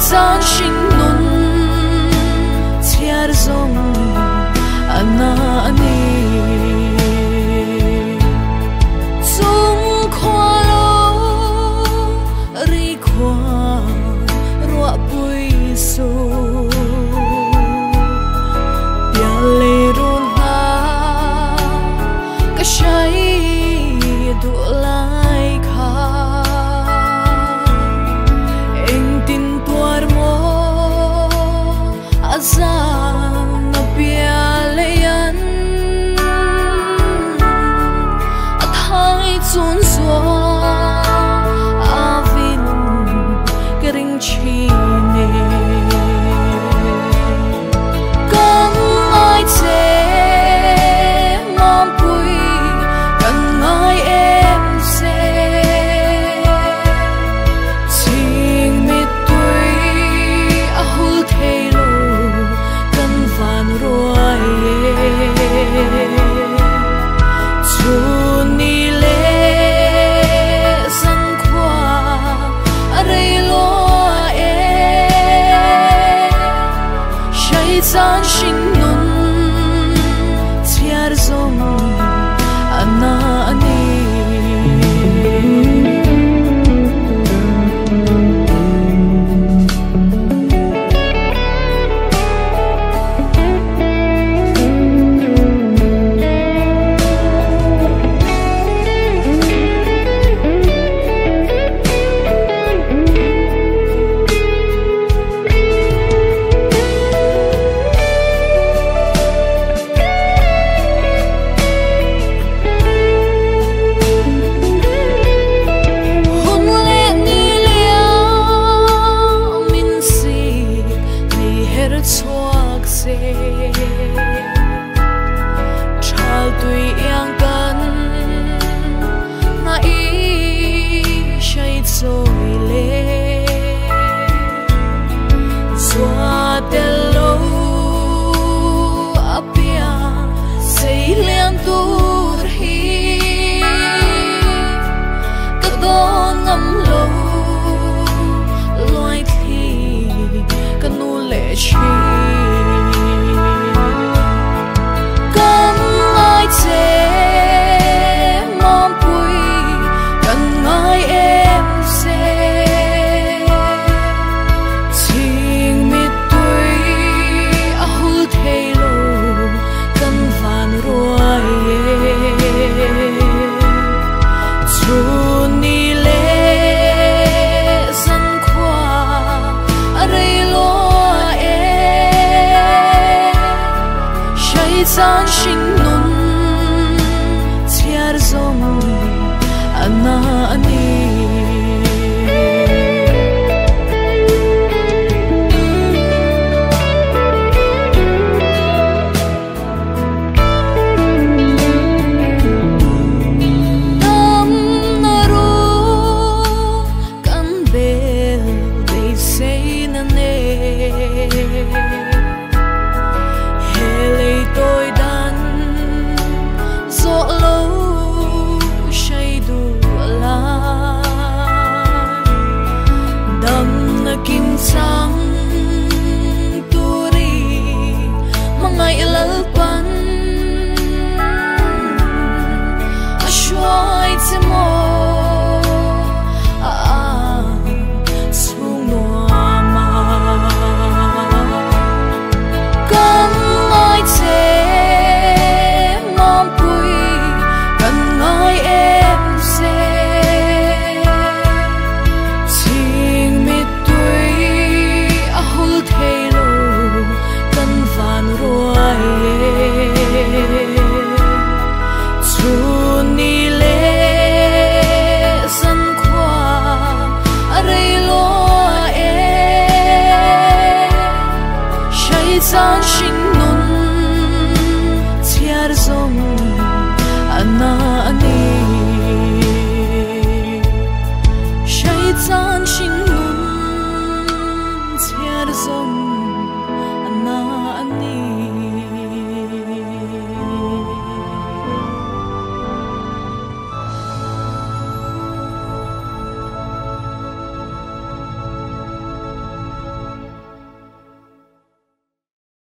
gian sinh shai chan